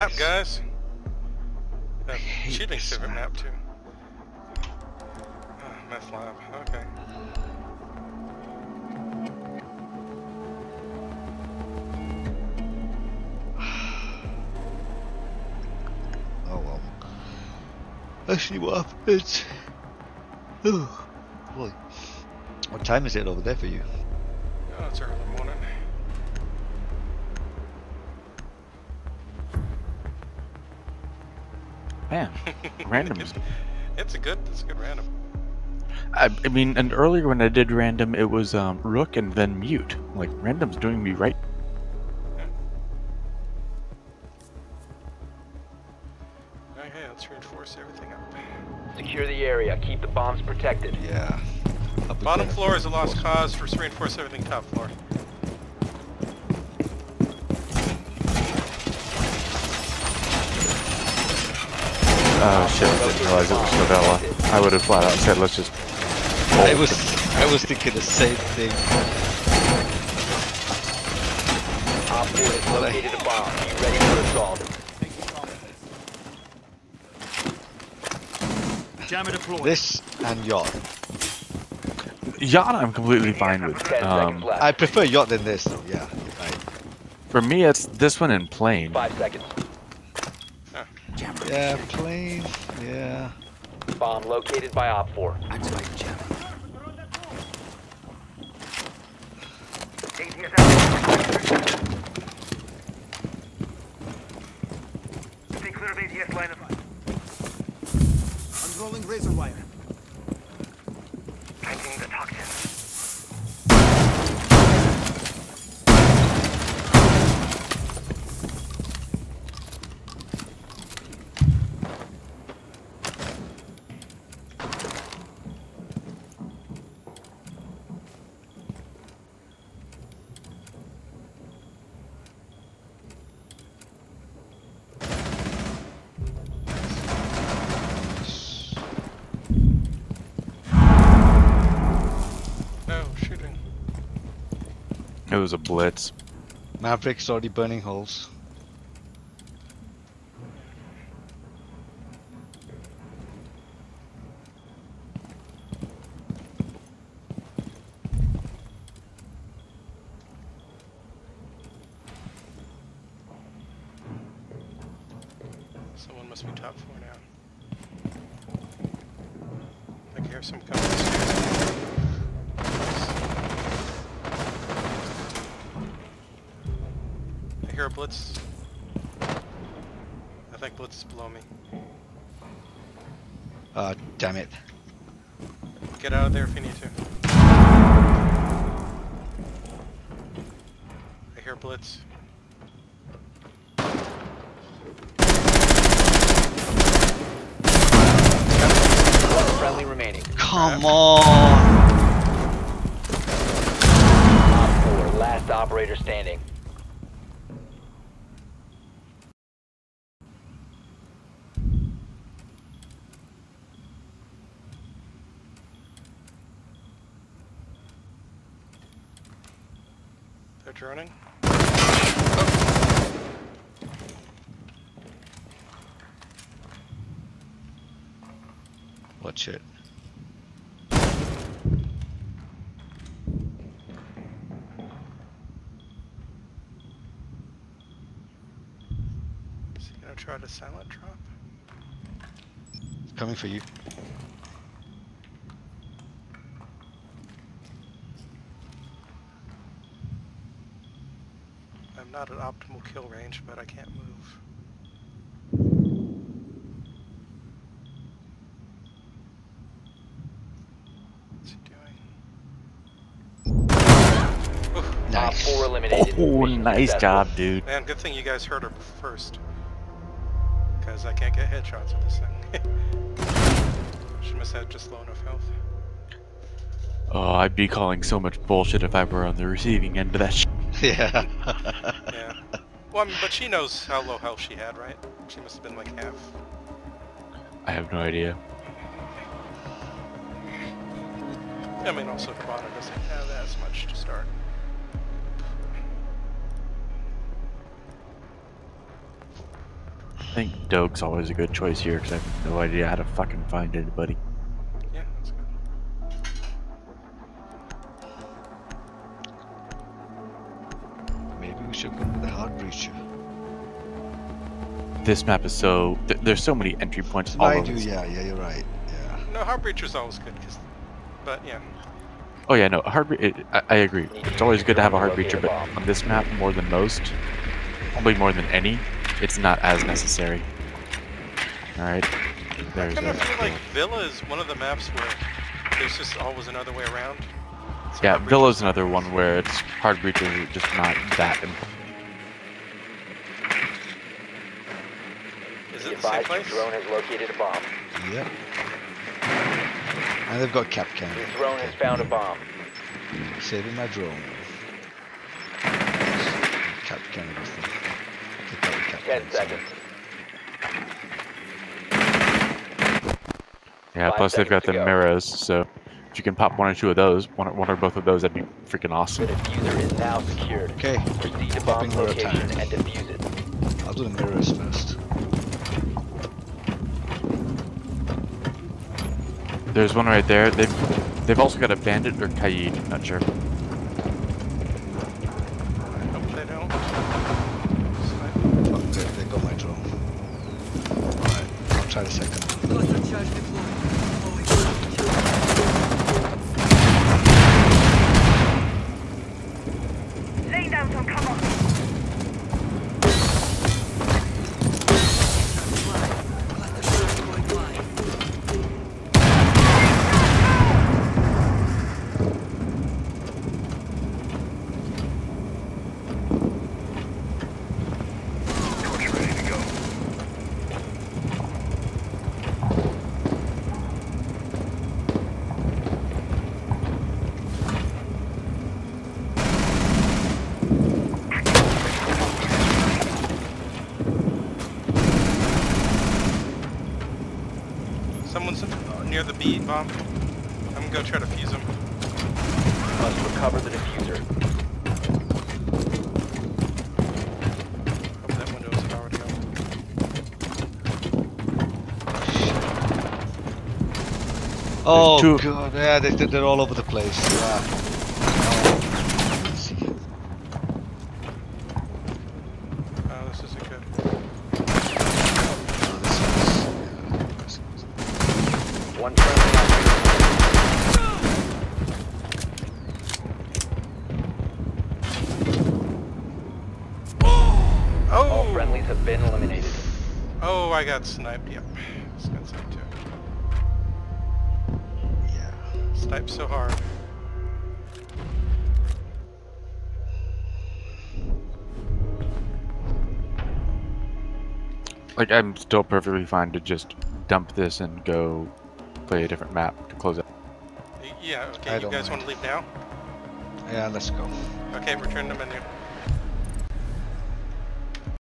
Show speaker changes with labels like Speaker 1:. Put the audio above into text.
Speaker 1: map, guys. Uh,
Speaker 2: this
Speaker 1: civic
Speaker 2: map.
Speaker 1: map too. Ah, meth lab. Okay.
Speaker 2: Oh well. Let's see what happens. Oh, boy. What time is it over there for you?
Speaker 1: Oh, it's early morning.
Speaker 3: Man, random is.
Speaker 1: It's a good. It's a good random.
Speaker 3: I, I mean, and earlier when I did random, it was um, rook and then mute. Like random's doing me right.
Speaker 1: Okay, let's reinforce everything up.
Speaker 4: Secure the area. Keep the bombs protected.
Speaker 2: Yeah. I'll
Speaker 1: Bottom floor is a lost cause. For reinforce everything top floor.
Speaker 3: Oh shit! I didn't realize it was Favela. I would have flat out said, "Let's just."
Speaker 2: I was I was thinking the same thing.
Speaker 4: Op 4 has located a bomb. Be ready for assault.
Speaker 5: Jammer deployed.
Speaker 2: This and yacht.
Speaker 3: Yacht, I'm completely fine with.
Speaker 4: 10
Speaker 3: Um.
Speaker 2: I prefer yacht than this. though. Yeah. Right.
Speaker 3: for me, it's this one in plane.
Speaker 4: 5 seconds.
Speaker 2: Yeah, please. Yeah.
Speaker 4: Bomb located by Op 4.
Speaker 5: Activate jammer.
Speaker 6: Stay clear of ADS line of
Speaker 5: Unrolling razor wire.
Speaker 1: Oh, shooting.
Speaker 3: It was a blitz.
Speaker 2: Maverick's already burning holes.
Speaker 1: Someone must be top floor now. I can hear some coming upstairs. I hear a blitz. I think blitz is below me.
Speaker 2: Ah, damn it.
Speaker 1: Get out of there if you need to. I hear blitz.
Speaker 4: Friendly remaining.
Speaker 2: Come on.
Speaker 4: Op 4, last operator standing.
Speaker 1: They're.
Speaker 2: Watch it.
Speaker 1: Is he gonna try to silent drop?
Speaker 2: Coming for you.
Speaker 1: Not at optimal kill range, but I can't move. What's he doing? Oof.
Speaker 4: Op
Speaker 2: Nice.
Speaker 4: 4 eliminated.
Speaker 3: Oh, nice job, dude.
Speaker 1: Man, good thing you guys heard her first. Because I can't get headshots with this thing. she must have just low enough health.
Speaker 3: Oh, I'd be calling so much bullshit if I were on the receiving end of that. Sh-
Speaker 2: Yeah.
Speaker 1: Yeah. Well, I mean, but she knows how low health she had, right? She must have been like half.
Speaker 3: I have no idea.
Speaker 1: I mean, also Cabana doesn't have as much to start.
Speaker 3: I think Doge's always a good choice here because I have no idea how to fucking find anybody. This map is so th- there's so many entry points all
Speaker 2: I
Speaker 3: over.
Speaker 2: do,
Speaker 3: this-
Speaker 2: yeah, yeah, you're right. Yeah.
Speaker 1: No, Hard breacher's always good, cause, but yeah.
Speaker 3: Oh yeah, no, a hard. bre- I, I agree. It's always good to have a hard breacher, but on this map more than most, probably more than any, it's not as necessary. All right,
Speaker 1: I
Speaker 3: there's
Speaker 1: kind of
Speaker 3: that.
Speaker 1: feel like Villa is one of the maps where there's just always another way around. So
Speaker 3: Yeah,
Speaker 1: Hard breacher's-
Speaker 3: Villa's another one where it's hard breacher is just not that. Im-
Speaker 1: Is
Speaker 4: Be
Speaker 1: it the same
Speaker 4: advised your
Speaker 1: place?
Speaker 4: drone has located a bomb.
Speaker 2: Yep. And they've got Kapkan.
Speaker 4: Your drone has found a bomb.
Speaker 2: Saving my drone. Cap cannon this thing. Take out the cap
Speaker 4: Ten
Speaker 2: cannon,
Speaker 4: seconds.
Speaker 3: Yeah,
Speaker 4: Five
Speaker 3: plus they've got the
Speaker 4: go.
Speaker 3: mirrors, so if you can pop one or two of those, one or, one or both of those, that'd be freaking
Speaker 4: The
Speaker 3: awesome.
Speaker 4: defuser is now secured.
Speaker 2: Okay,
Speaker 4: Proceed to
Speaker 2: Popping
Speaker 4: bomb's
Speaker 2: mirror
Speaker 4: location and defuse it.
Speaker 2: I'll do the mirrors first.
Speaker 3: There's one right there. They've they've also got a bandit or Kaid, not sure.
Speaker 1: Hope they don't. Snipe.
Speaker 2: Oh, they, they got my drone. Alright, I'll try the second one.
Speaker 5: Cluster charge deployed.
Speaker 6: Laying down some cover.
Speaker 5: Cluster charge going live.
Speaker 6: Torch ready to go.
Speaker 1: Someone's uh, near the B bomb. I'm gonna go try to fuse them.
Speaker 4: Must recover the defuser.
Speaker 1: Hope that window's already open.
Speaker 2: Oh
Speaker 3: two-
Speaker 2: god, yeah, they, they're all over the place. Yeah. Oh, let's see.
Speaker 1: Oh, this isn't good.
Speaker 2: Oh, this one's- yeah, this one's-
Speaker 4: One friendly operator. Oh. All
Speaker 1: Oh!
Speaker 4: friendlies have been eliminated.
Speaker 1: Oh, I got sniped. Yep. Just got sniped too.
Speaker 2: yeah.
Speaker 1: Sniped so hard.
Speaker 3: Like I'm still perfectly fine to just dump this and go play a different map to close out.
Speaker 1: Y- Yeah, okay,
Speaker 2: I
Speaker 1: you guys
Speaker 2: mind.
Speaker 1: want to leave now?
Speaker 2: Yeah, let's go.
Speaker 1: Okay, return to menu.